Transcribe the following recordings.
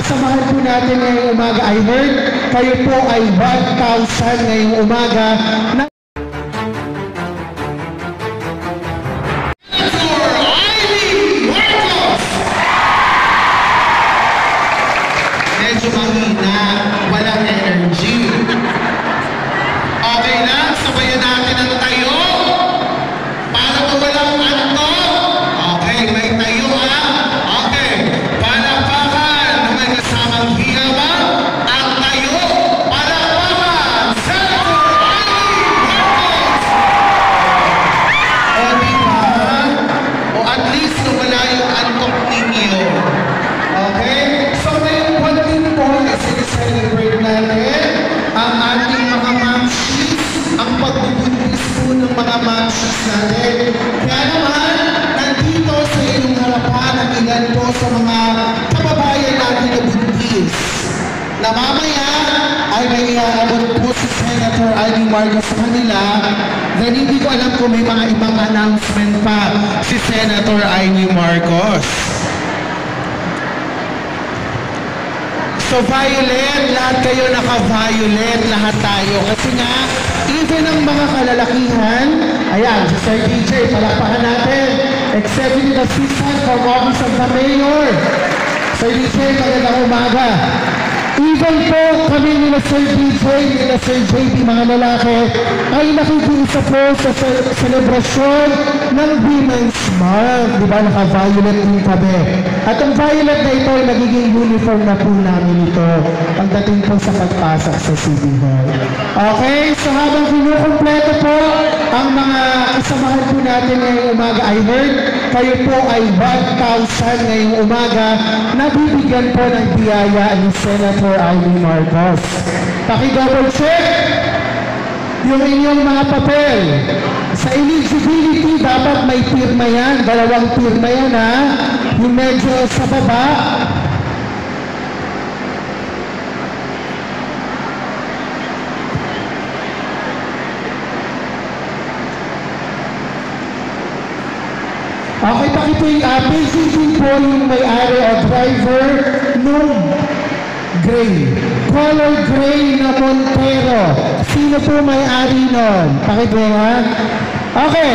kasamahan po natin ngayong umaga. I heard kayo po ay 1,000 ngayong umaga. Na na mamaya ay may iaabot po si Senator Ivy Marcos sa kanila then hindi ko alam kung may mga ibang announcement pa si Senator Ivy Marcos. So violet, lahat kayo naka-violet, lahat tayo. Kasi nga, even ang mga kalalakihan, ayan, si Sir DJ, palakpakan natin. Executive Assistant from Office of the Mayor. Sir DJ, magandang umaga. Even po kami nila Sir DJ, nila Sir JB, mga lalaki, ay nakikiisa po sa selebrasyon ng Women's Month. Di ba? Naka-violet din kami. At ang violet na ito ay magiging uniform na po namin ito pagdating po sa pagpasok sa City Hall. Okay? So habang kinukumpleto po ang mga kasamahan po natin ngayong umaga, I heard kayo po ay 1,000 ngayong umaga na bibigyan po ng biyaya ni Senator Ivy Marcos. Paki-double check yung inyong mga papel. Sa eligibility, dapat may pirma yan. Dalawang pirma yan, ha? Yung medyo sa baba. Okay, pakiting, uh, basically po yung may-ari o driver nung gray. Color gray na Montero. Sino po may-ari nun? Pakiting, ha? Okay.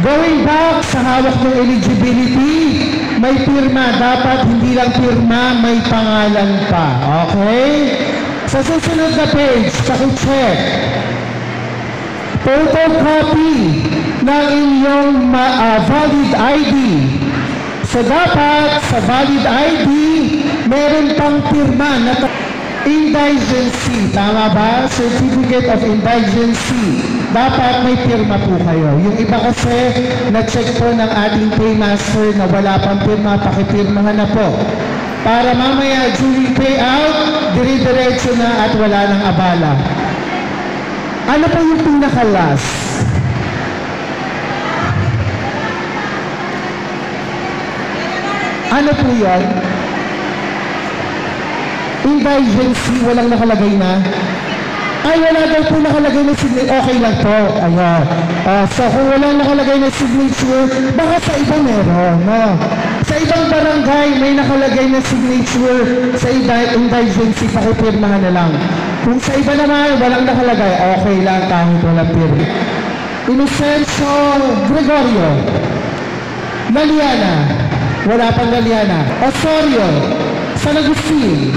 Going back sa hawak ng eligibility, may pirma. Dapat hindi lang pirma, may pangalan pa. Okay? Sa susunod na page, pakicheck photocopy ng inyong ma- ah, valid ID. So dapat sa valid ID, meron pang pirma na indigency. Tama ba? Certificate of indigency. Dapat may pirma po kayo. Yung iba kasi, na-check po ng ating paymaster na wala pang pirma, pakipirmahan na po. Para mamaya during payout, dire-diretso na at wala nang abala. Ano po yung pinaka-last? Ano po yun? Indigency, walang nakalagay na? Ay, wala daw po nakalagay na signature. Okay lang po. Ayan. Ah, so, kung walang nakalagay na signature, baka sa iba meron, no? Sa ibang barangay, may nakalagay na signature sa indi- indigency, pakipirmahan na lang. Kung sa iba naman, walang nakalagay, okay lang kahit walang pirma. Inocencio Gregorio. Naliana. Wala pang Naliana. Osorio. San Agustin.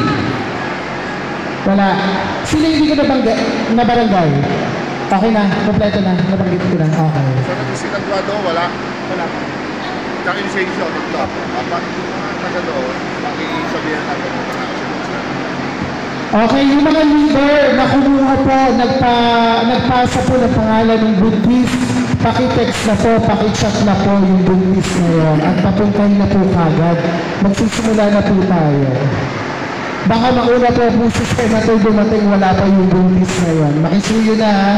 Wala. Sino hindi ko nabanggit na barangay? Okay na. Kompleto na. Nabanggit ko na. Okay. Sa nagsisigurado, wala. Wala. Tsaka tatlo. Apat yung mga taga doon, pakisabihan natin ng mga Okay, yung mga leader na kumuha po, nagpa, nagpasa po ng pangalan ng buntis, pakitext na po, pakichat na po yung buntis ngayon at papuntahin na po kagad. Magsisimula na po tayo. Baka mauna po po si Senator dumating, wala pa yung buntis ngayon. Makisuyo na ha.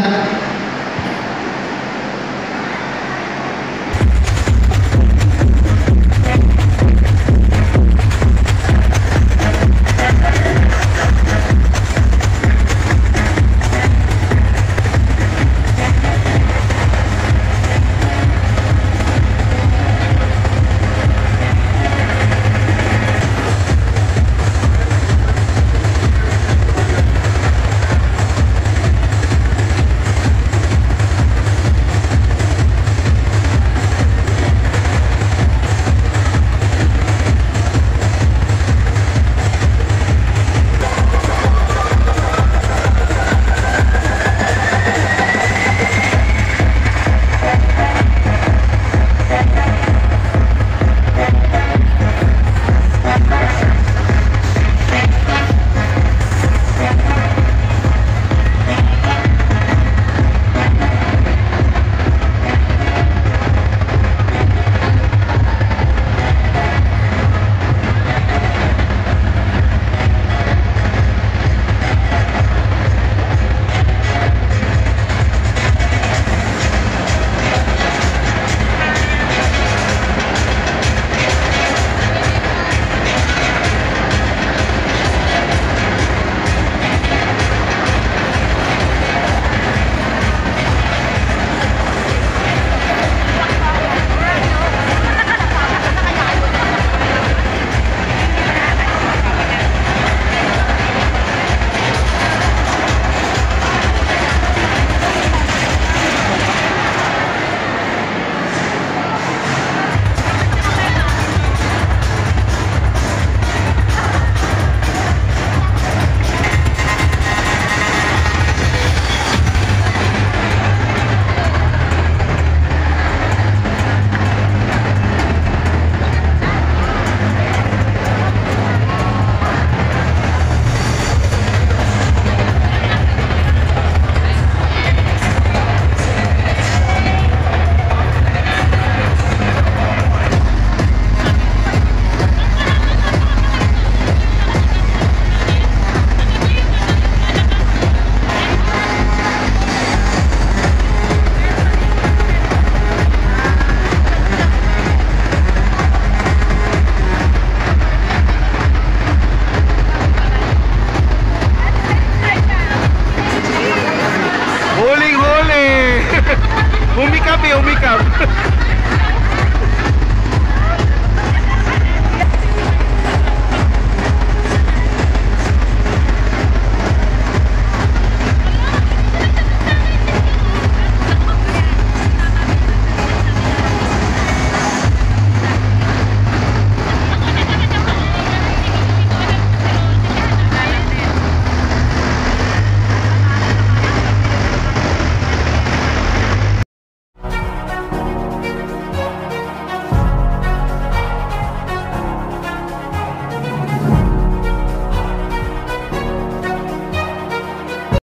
Umbi cabelo, umbi cabelo.